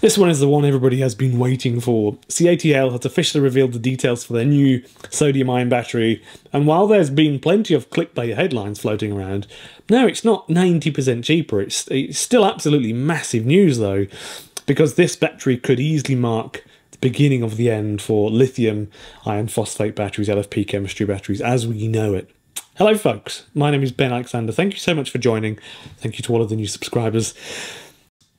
This one is the one everybody has been waiting for. CATL has officially revealed the details for their new sodium ion battery, and while there's been plenty of clickbait headlines floating around, no, it's not 90% cheaper. It's, it's still absolutely massive news though, because this battery could easily mark the beginning of the end for lithium iron phosphate batteries, LFP chemistry batteries, as we know it. Hello, folks. My name is Ben Alexander. Thank you so much for joining. Thank you to all of the new subscribers.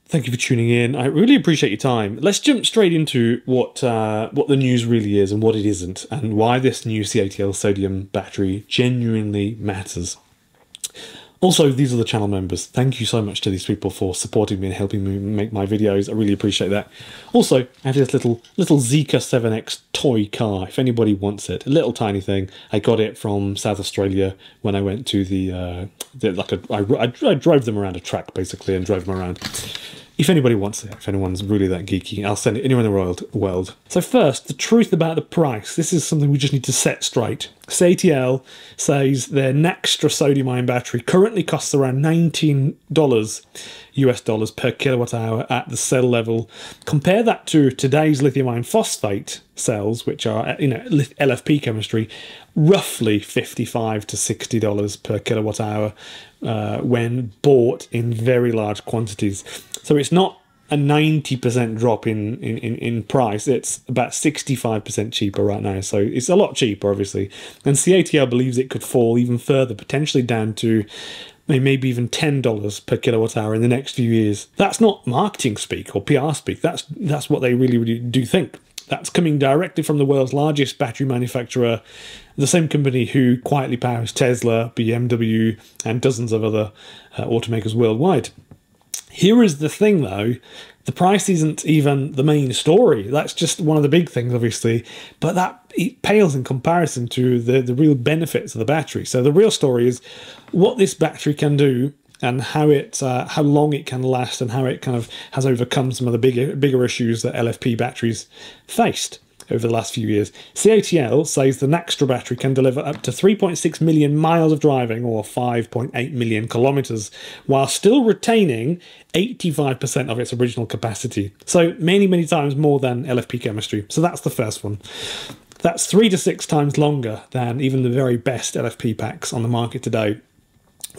Thank you for tuning in. I really appreciate your time. Let's jump straight into what uh, what the news really is and what it isn't, and why this new CATL sodium battery genuinely matters. Also, these are the channel members. Thank you so much to these people for supporting me and helping me make my videos. I really appreciate that. Also, I have this little little Zeekr 7X toy car. If anybody wants it, a little tiny thing. I got it from South Australia when I went to the, uh, the like a, I, I, I drove them around a track basically and drove them around if anybody wants it, if anyone's really that geeky, I'll send it anywhere in the world. world. So first, the truth about the price. This is something we just need to set straight. CATL says their Naxtra sodium ion battery currently costs around $19 US dollars per kilowatt hour at the cell level. Compare that to today's lithium ion phosphate cells, which are you know LFP chemistry, roughly 55 to 60 dollars per kilowatt hour uh, when bought in very large quantities. So it's not a 90% drop in, in, in price. It's about 65% cheaper right now. So it's a lot cheaper, obviously. And CATL believes it could fall even further, potentially down to maybe even $10 per kilowatt hour in the next few years. That's not marketing speak or PR speak. That's, that's what they really, really do think. That's coming directly from the world's largest battery manufacturer, the same company who quietly powers Tesla, BMW, and dozens of other uh, automakers worldwide. Here is the thing though, the price isn't even the main story. That's just one of the big things, obviously, but that it pales in comparison to the, the real benefits of the battery. So the real story is what this battery can do and how it uh, how long it can last and how it kind of has overcome some of the bigger bigger issues that LFP batteries faced over the last few years. CATL says the Naxtra battery can deliver up to 3.6 million miles of driving or 5.8 million kilometers while still retaining 85% of its original capacity. So many, many times more than LFP chemistry. So that's the first one. That's three to six times longer than even the very best LFP packs on the market today.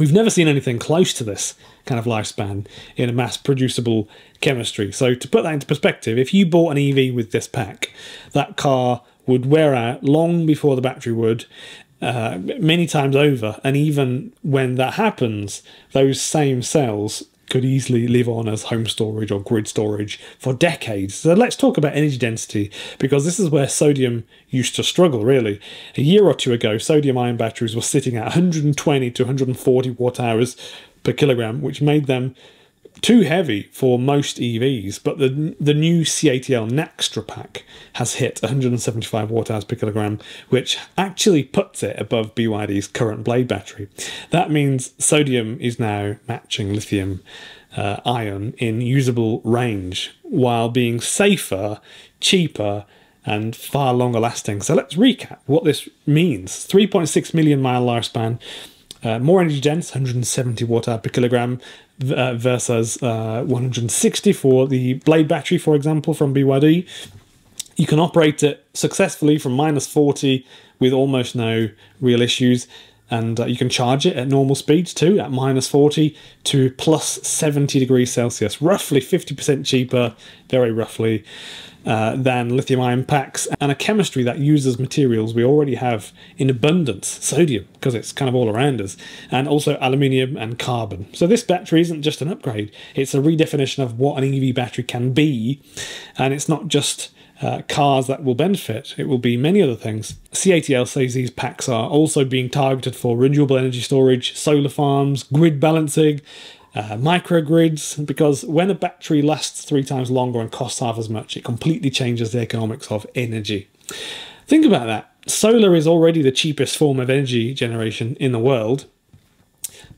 We've never seen anything close to this kind of lifespan in a mass producible chemistry. So to put that into perspective, if you bought an EV with this pack, that car would wear out long before the battery would, uh, many times over. And even when that happens, those same cells could easily live on as home storage or grid storage for decades. So let's talk about energy density because this is where sodium used to struggle really. A year or two ago, sodium ion batteries were sitting at 120 to 140 watt hours per kilogram, which made them too heavy for most EVs, but the the new CATL Naxtra pack has hit 175 watt hours per kilogram, which actually puts it above BYD's current blade battery. That means sodium is now matching lithium uh, ion in usable range, while being safer, cheaper, and far longer lasting. So let's recap what this means: 3.6 million mile lifespan. Uh, more energy dense, 170 watt hour per kilogram, uh, versus uh, 160 for the blade battery, for example, from BYD. You can operate it successfully from minus 40 with almost no real issues. And uh, you can charge it at normal speeds too, at minus 40 to plus 70 degrees Celsius, roughly 50% cheaper, very roughly. Uh, than lithium ion packs and a chemistry that uses materials we already have in abundance sodium because it's kind of all around us and also aluminium and carbon so this battery isn't just an upgrade it's a redefinition of what an ev battery can be and it's not just uh, cars that will benefit. It will be many other things. CATL says these packs are also being targeted for renewable energy storage, solar farms, grid balancing, uh, microgrids, because when a battery lasts three times longer and costs half as much, it completely changes the economics of energy. Think about that. Solar is already the cheapest form of energy generation in the world.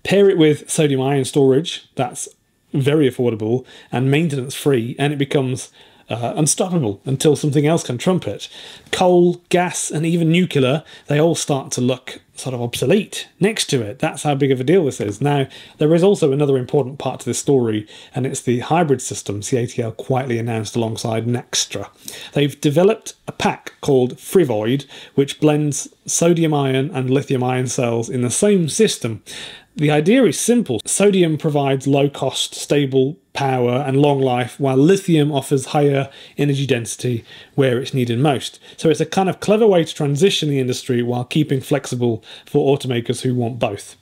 Pair it with sodium ion storage, that's very affordable and maintenance free, and it becomes uh, unstoppable until something else can trump it. Coal, gas, and even nuclear, they all start to look sort of obsolete next to it. That's how big of a deal this is. Now, there is also another important part to this story, and it's the hybrid system CATL quietly announced alongside Naxtra. They've developed a pack called Freevoy, which blends sodium ion and lithium ion cells in the same system. The idea is simple. Sodium provides low cost, stable power and long life, while lithium offers higher energy density where it's needed most. So it's a kind of clever way to transition the industry while keeping flexible for automakers who want both.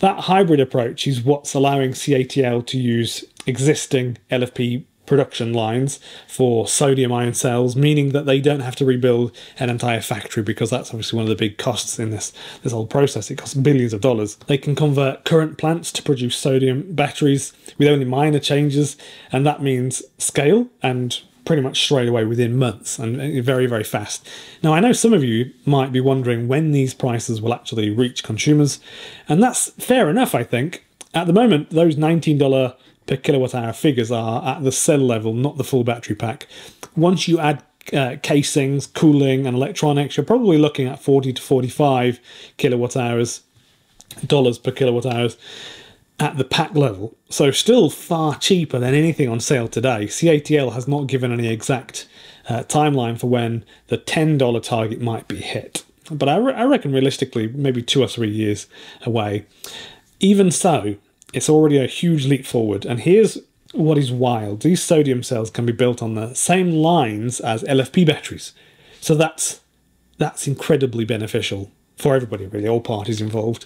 That hybrid approach is what's allowing CATL to use existing LFP production lines for sodium ion cells, meaning that they don't have to rebuild an entire factory because that's obviously one of the big costs in this, this whole process. It costs billions of dollars. They can convert current plants to produce sodium batteries with only minor changes, and that means scale and pretty much straight away within months and very, very fast. Now, I know some of you might be wondering when these prices will actually reach consumers, and that's fair enough, I think. At the moment, those $19 per kilowatt hour figures are at the cell level, not the full battery pack. Once you add uh, casings, cooling, and electronics, you're probably looking at 40 to 45 kilowatt hours, dollars per kilowatt hours at the pack level. So still far cheaper than anything on sale today. CATL has not given any exact uh, timeline for when the $10 target might be hit. But I, re I reckon realistically, maybe two or three years away. Even so, it's already a huge leap forward. And here's what is wild these sodium cells can be built on the same lines as LFP batteries. So that's that's incredibly beneficial for everybody, really, all parties involved.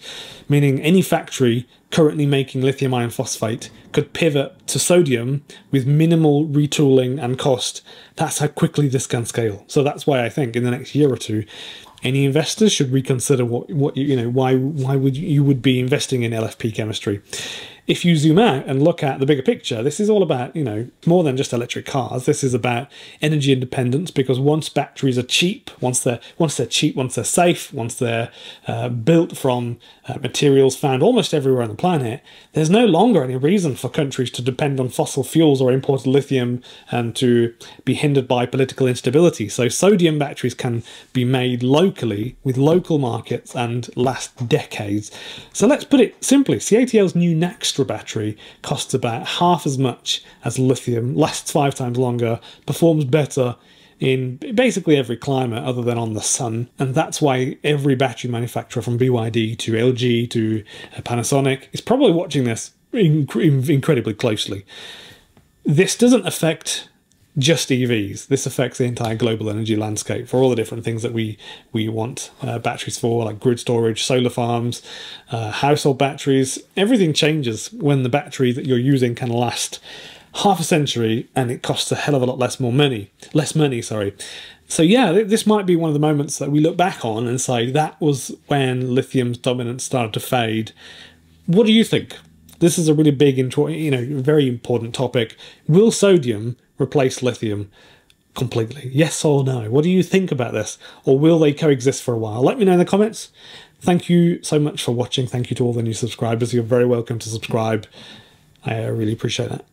Meaning any factory currently making lithium iron phosphate could pivot to sodium with minimal retooling and cost. That's how quickly this can scale. So that's why I think in the next year or two, any investors should reconsider what what you know why why would you, you would be investing in LFP chemistry if you zoom out and look at the bigger picture, this is all about, you know, more than just electric cars. This is about energy independence because once batteries are cheap, once they're once they're cheap, once they're safe, once they're uh, built from uh, materials found almost everywhere on the planet, there's no longer any reason for countries to depend on fossil fuels or imported lithium and to be hindered by political instability. So sodium batteries can be made locally with local markets and last decades. So let's put it simply, CATL's new Next extra battery costs about half as much as lithium, lasts five times longer, performs better in basically every climate other than on the sun. And that's why every battery manufacturer from BYD to LG to uh, Panasonic is probably watching this inc incredibly closely. This doesn't affect just EVs. This affects the entire global energy landscape for all the different things that we we want uh, batteries for, like grid storage, solar farms, uh, household batteries. Everything changes when the battery that you're using can last half a century and it costs a hell of a lot less more money. Less money, sorry. So yeah, this might be one of the moments that we look back on and say that was when lithium's dominance started to fade. What do you think? This is a really big, you know, very important topic. Will sodium replace lithium completely? Yes or no? What do you think about this? Or will they coexist for a while? Let me know in the comments. Thank you so much for watching. Thank you to all the new subscribers. You're very welcome to subscribe. I uh, really appreciate that.